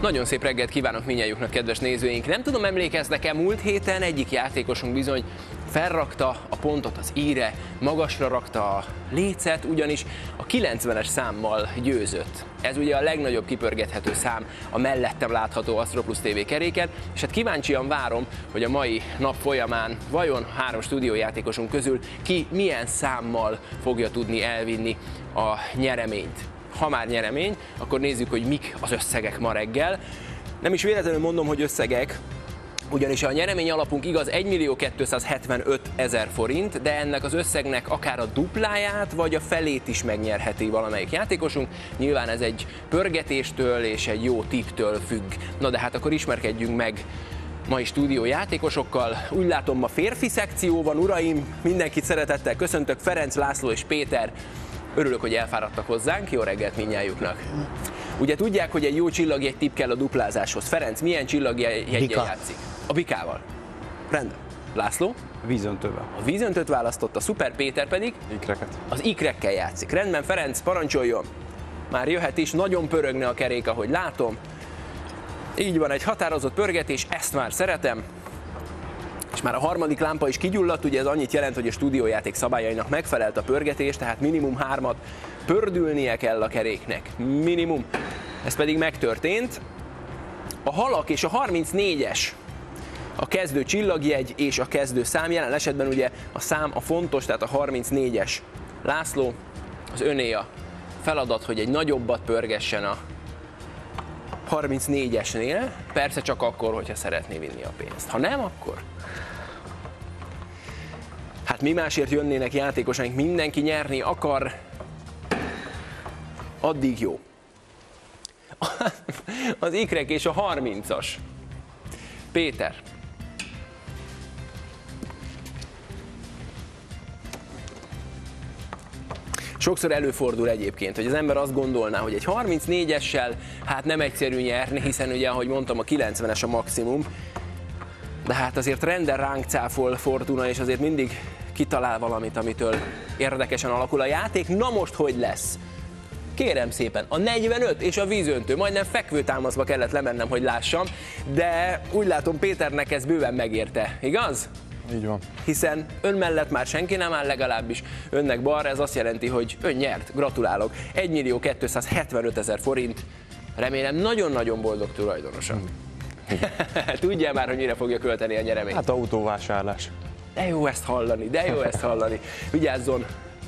Nagyon szép reggelt kívánok minnyájuknak, kedves nézőink! Nem tudom, emlékeznek-e, múlt héten egyik játékosunk bizony felrakta a pontot az íre, magasra rakta a lécet, ugyanis a 90-es számmal győzött. Ez ugye a legnagyobb kipörgethető szám a mellettem látható Astro Plus TV keréken, és hát kíváncsian várom, hogy a mai nap folyamán vajon három stúdiójátékosunk közül ki milyen számmal fogja tudni elvinni a nyereményt ha már nyeremény, akkor nézzük, hogy mik az összegek ma reggel. Nem is véletlenül mondom, hogy összegek, ugyanis a nyeremény alapunk igaz 1 millió 275 ezer forint, de ennek az összegnek akár a dupláját, vagy a felét is megnyerheti valamelyik játékosunk. Nyilván ez egy pörgetéstől és egy jó tiptől függ. Na de hát akkor ismerkedjünk meg mai stúdió játékosokkal. Úgy látom, ma férfi szekció van, uraim, mindenkit szeretettel köszöntök, Ferenc, László és Péter. Örülök, hogy elfáradtak hozzánk, jó reggelt minnyájuknak. Ugye tudják, hogy egy jó csillagjegy tip kell a duplázáshoz. Ferenc, milyen csillagjegyen játszik? A bikával. Rendben. László? Vízöntővel. A vízöntőt választotta, Szuper Péter pedig Ikreket. az ikrekkel játszik. Rendben, Ferenc, parancsoljon! Már jöhet is, nagyon pörögne a kerék, ahogy látom. Így van, egy határozott pörgetés, ezt már szeretem. És már a harmadik lámpa is kigyulladt, ugye ez annyit jelent, hogy a stúdiójáték szabályainak megfelelt a pörgetés, tehát minimum hármat pördülnie kell a keréknek. Minimum. Ez pedig megtörtént. A halak és a 34-es a kezdő csillagjegy és a kezdő szám. Jelen esetben ugye a szám a fontos, tehát a 34-es. László, az öné a feladat, hogy egy nagyobbat pörgessen a 34-esnél, persze csak akkor, hogyha szeretné vinni a pénzt. Ha nem, akkor Hát mi másért jönnének játékosaink, mindenki nyerni akar, addig jó. Az ikrek és a 30-as. Péter. Sokszor előfordul egyébként, hogy az ember azt gondolná, hogy egy 34-essel hát nem egyszerű nyerni, hiszen ugye, ahogy mondtam, a 90-es a maximum, de hát azért renden ránk cáfol Fortuna, és azért mindig kitalál valamit, amitől érdekesen alakul a játék. Na most hogy lesz? Kérem szépen, a 45 és a vízöntő, majdnem fekvőtámaszba kellett lemennem, hogy lássam, de úgy látom Péternek ez bőven megérte, igaz? Így van. Hiszen ön mellett már senki nem áll legalábbis, önnek balra, ez azt jelenti, hogy ön nyert, gratulálok. 1 millió 275 ezer forint, remélem nagyon-nagyon boldog tulajdonosa. Tudja már, hogy mire fogja költeni a nyereményt? Hát autóvásárlás. De jó ezt hallani, de jó ezt hallani. Vigyázzon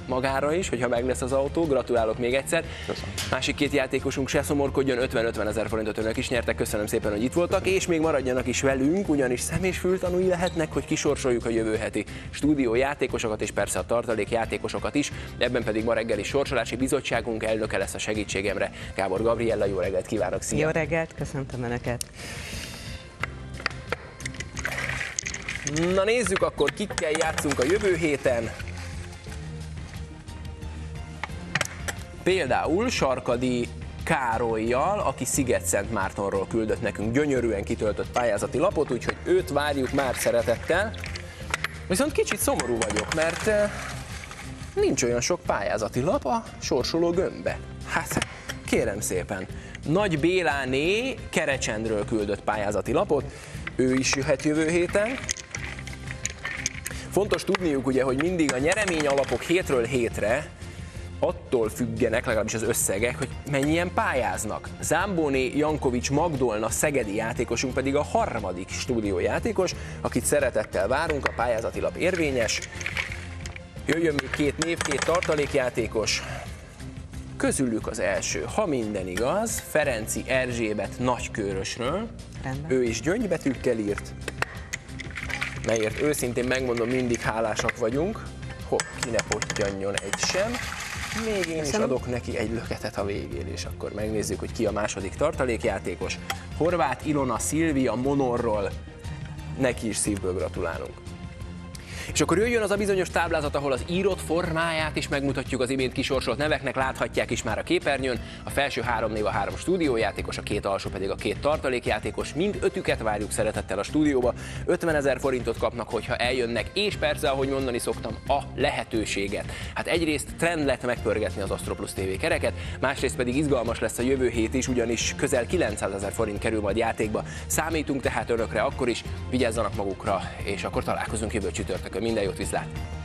magára is, hogyha meg lesz az autó, gratulálok még egyszer. Köszönöm. Másik két játékosunk se szomorkodjon, 50-50 ezer forintot önök is nyertek, köszönöm szépen, hogy itt voltak, és még maradjanak is velünk, ugyanis szem és fültanúi lehetnek, hogy kisorsoljuk a jövő heti stúdió játékosokat, és persze a tartalék játékosokat is, ebben pedig ma reggeli sorsolási bizottságunk elnöke lesz a segítségemre. Gábor Gabriella, jó reggelt kívánok, szia! Jó reggelt, köszöntöm Önöket. Na nézzük akkor, kikkel játszunk a jövő héten. Például Sarkadi Károlyjal, aki Sziget-Szent Mártonról küldött nekünk gyönyörűen kitöltött pályázati lapot, úgyhogy őt várjuk már szeretettel. Viszont kicsit szomorú vagyok, mert eh, nincs olyan sok pályázati lap a sorsoló gömbbe. Hát, kérem szépen. Nagy Béláné Kerecsendről küldött pályázati lapot, ő is jöhet jövő héten. Fontos tudniuk ugye, hogy mindig a nyeremény alapok hétről hétre attól függenek, legalábbis az összegek, hogy mennyien pályáznak. Zámbóné Jankovics Magdolna szegedi játékosunk pedig a harmadik stúdiójátékos, akit szeretettel várunk, a pályázati lap érvényes. Jöjjön még két név, két tartalékjátékos. Közülük az első, ha minden igaz, Ferenci Erzsébet nagykörösről. Rendben. Ő is gyöngybetűkkel írt, melyért őszintén megmondom, mindig hálásak vagyunk. Hopp, ki ne egy sem. Még én is Köszönöm. adok neki egy löketet a végén, és akkor megnézzük, hogy ki a második tartalékjátékos. Horváth Ilona Szilvia Monorról. Neki is szívből gratulálunk. És akkor jöjjön az a bizonyos táblázat, ahol az írott formáját is megmutatjuk az imént kisorsolt neveknek, láthatják is már a képernyőn. A felső három név a három stúdiójátékos, a két alsó pedig a két tartalékjátékos. Mind ötüket várjuk szeretettel a stúdióba. 50 ezer forintot kapnak, hogyha eljönnek, és persze, ahogy mondani szoktam, a lehetőséget. Hát egyrészt trend lett megpörgetni az Astro Plus TV kereket, másrészt pedig izgalmas lesz a jövő hét is, ugyanis közel 900 ezer forint kerül majd játékba. Számítunk tehát önökre akkor is, vigyázzanak magukra, és akkor találkozunk jövő csütörtökön. Minden jót, viszlát!